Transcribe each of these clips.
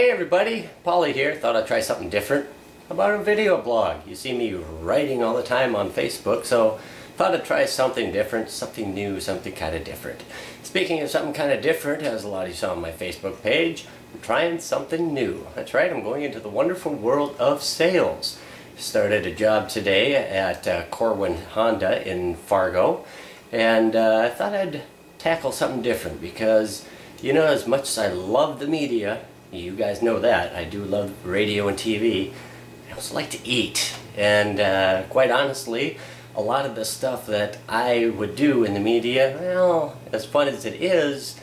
Hey everybody, Paulee here. Thought I'd try something different about a video blog. You see me writing all the time on Facebook, so thought I'd try something different, something new, something kind of different. Speaking of something kind of different, as a lot of you saw on my Facebook page, I'm trying something new. That's right, I'm going into the wonderful world of sales. Started a job today at uh, Corwin Honda in Fargo, and uh, I thought I'd tackle something different because, you know, as much as I love the media, you guys know that. I do love radio and TV. I also like to eat. And uh, quite honestly, a lot of the stuff that I would do in the media, well, as fun as it is,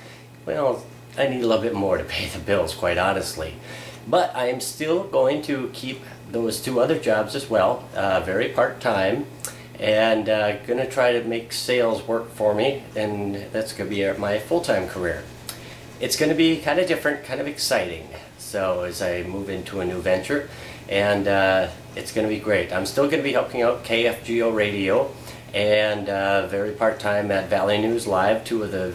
well, I need a little bit more to pay the bills, quite honestly. But I am still going to keep those two other jobs as well, uh, very part-time, and uh, going to try to make sales work for me, and that's going to be my full-time career it's going to be kind of different, kind of exciting. So as I move into a new venture, and uh, it's going to be great. I'm still going to be helping out KFGO Radio and uh, very part-time at Valley News Live, two of the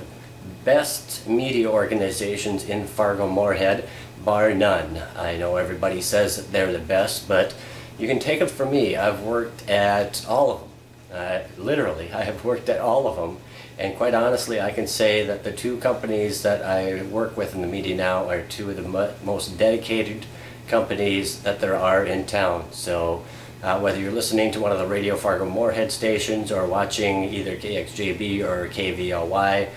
best media organizations in Fargo-Moorhead, bar none. I know everybody says they're the best, but you can take it from me. I've worked at all of them. Uh, literally, I have worked at all of them and quite honestly, I can say that the two companies that I work with in the media now are two of the mo most dedicated companies that there are in town. So uh, whether you're listening to one of the Radio Fargo Moorhead stations or watching either KXJB or KVLY,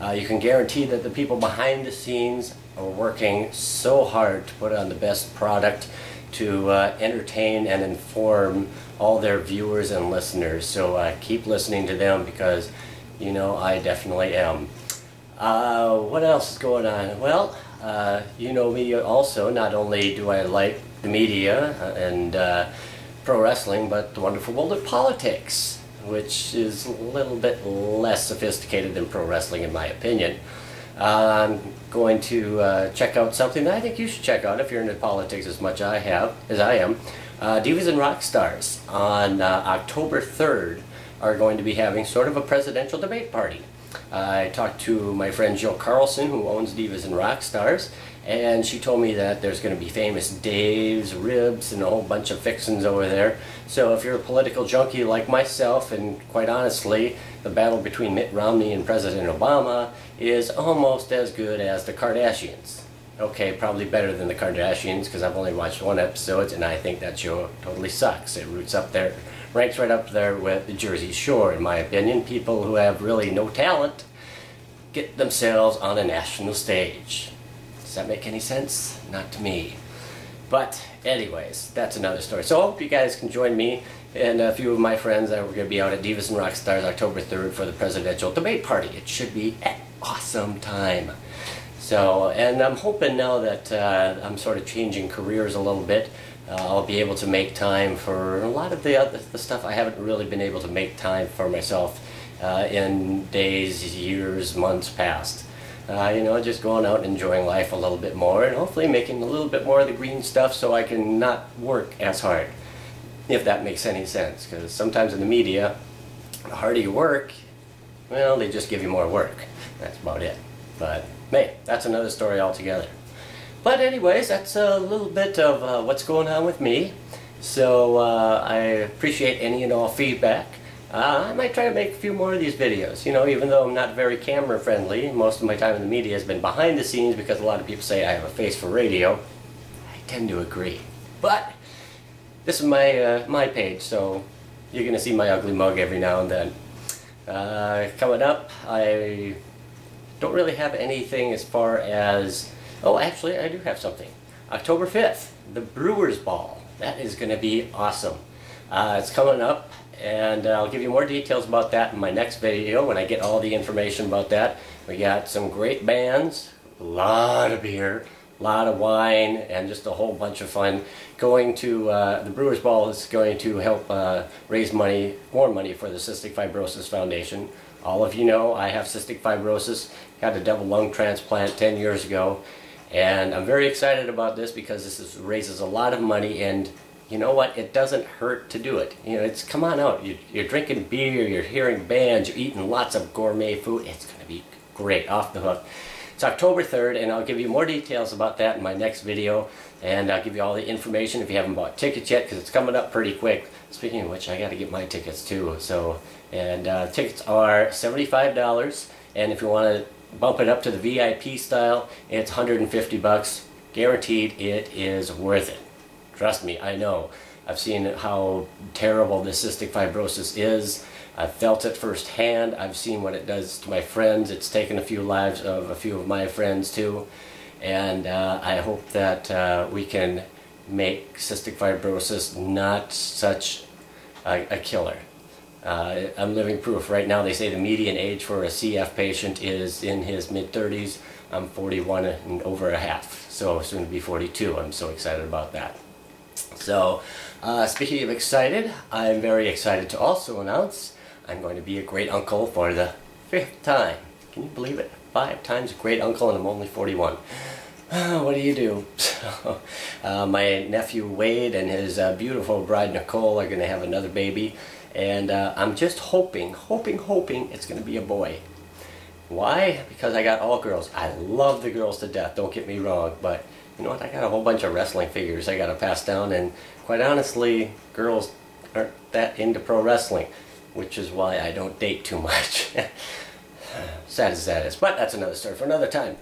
uh, you can guarantee that the people behind the scenes are working so hard to put on the best product to uh, entertain and inform all their viewers and listeners. So uh, keep listening to them because you know I definitely am. Uh, what else is going on? Well, uh, you know me also. Not only do I like the media uh, and uh, pro wrestling, but the wonderful world of politics, which is a little bit less sophisticated than pro wrestling in my opinion. Uh, I'm going to uh, check out something that I think you should check out if you're into politics as much I have as I am. Divas and Rock Stars on October 3rd are going to be having sort of a presidential debate party. Uh, I talked to my friend Jill Carlson, who owns Divas and Rock Stars, and she told me that there's going to be famous Dave's, ribs, and a whole bunch of fixins over there. So if you're a political junkie like myself, and quite honestly, the battle between Mitt Romney and President Obama is almost as good as the Kardashians. Okay, probably better than the Kardashians because I've only watched one episode and I think that show totally sucks. It roots up there ranks right up there with the Jersey Shore, in my opinion. People who have really no talent get themselves on a national stage. Does that make any sense? Not to me. But anyways, that's another story. So I hope you guys can join me and a few of my friends that we're going to be out at Divas and Rockstars October 3rd for the presidential debate party. It should be an awesome time. So, and I'm hoping now that uh, I'm sort of changing careers a little bit uh, I'll be able to make time for a lot of the other the stuff I haven't really been able to make time for myself uh, in days, years, months past. Uh, you know, just going out and enjoying life a little bit more and hopefully making a little bit more of the green stuff so I can not work as hard, if that makes any sense. Because sometimes in the media, the harder you work, well, they just give you more work. That's about it. But, hey, that's another story altogether. But anyways, that's a little bit of uh, what's going on with me. So uh, I appreciate any and all feedback. Uh, I might try to make a few more of these videos. You know, even though I'm not very camera friendly, most of my time in the media has been behind the scenes because a lot of people say I have a face for radio. I tend to agree. But this is my uh, my page, so you're going to see my ugly mug every now and then. Uh, coming up, I don't really have anything as far as Oh, actually, I do have something. October 5th, the Brewers Ball. That is going to be awesome. Uh, it's coming up, and I'll give you more details about that in my next video when I get all the information about that. We got some great bands, a lot of beer, a lot of wine, and just a whole bunch of fun. Going to, uh, the Brewers Ball is going to help uh, raise money, more money for the Cystic Fibrosis Foundation. All of you know I have cystic fibrosis, had a double lung transplant 10 years ago, and I'm very excited about this because this is, raises a lot of money and you know what? It doesn't hurt to do it. You know, it's come on out. You, you're drinking beer, you're hearing bands, you're eating lots of gourmet food. It's going to be great, off the hook. It's October 3rd, and I'll give you more details about that in my next video. And I'll give you all the information if you haven't bought tickets yet, because it's coming up pretty quick. Speaking of which, I got to get my tickets too. So, and uh, tickets are $75, and if you want to bump it up to the VIP style, it's 150 bucks. Guaranteed, it is worth it. Trust me, I know. I've seen how terrible this cystic fibrosis is. I've felt it firsthand. I've seen what it does to my friends. It's taken a few lives of a few of my friends too. And uh, I hope that uh, we can make cystic fibrosis not such a, a killer. Uh, I'm living proof. Right now they say the median age for a CF patient is in his mid-30s. I'm 41 and over a half, so soon to be 42. I'm so excited about that. So, uh, speaking of excited, I'm very excited to also announce I'm going to be a great uncle for the fifth time. Can you believe it? Five times a great uncle and I'm only 41. what do you do? uh, my nephew Wade and his uh, beautiful bride Nicole are going to have another baby. And uh, I'm just hoping, hoping, hoping it's going to be a boy. Why? Because I got all girls. I love the girls to death, don't get me wrong. But you know what? I got a whole bunch of wrestling figures I got to pass down. And quite honestly, girls aren't that into pro wrestling. Which is why I don't date too much. Sad as that is. But that's another story for another time.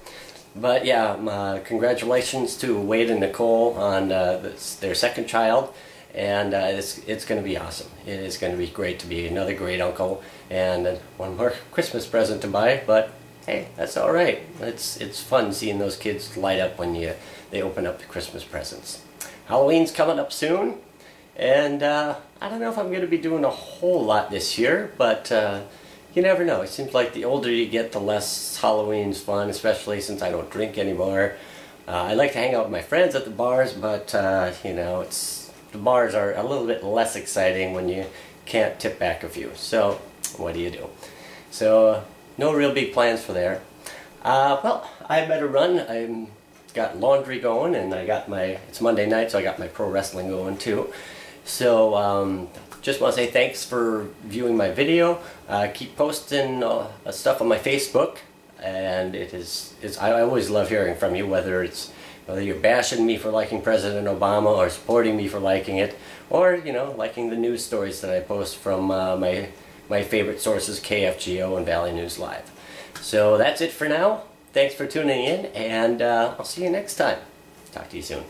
But yeah, uh, congratulations to Wade and Nicole on uh, this, their second child, and uh, it's it's going to be awesome. It is going to be great to be another great uncle and one more Christmas present to buy. But hey, that's all right. It's it's fun seeing those kids light up when you they open up the Christmas presents. Halloween's coming up soon, and uh, I don't know if I'm going to be doing a whole lot this year, but uh, you never know. It seems like the older you get, the less Halloween's fun, especially since I don't drink anymore. Uh, I like to hang out with my friends at the bars, but uh, you know, it's the bars are a little bit less exciting when you can't tip back a few. So, what do you do? So, no real big plans for there. Uh, well, I better run. I'm got laundry going, and I got my. It's Monday night, so I got my pro wrestling going too. So, um, just want to say thanks for viewing my video. Uh, keep posting uh, stuff on my Facebook, and it is it's, I always love hearing from you, whether it's whether you're bashing me for liking President Obama or supporting me for liking it, or you know liking the news stories that I post from uh, my my favorite sources, KFGO and Valley News Live. So that's it for now. Thanks for tuning in, and uh, I'll see you next time. Talk to you soon.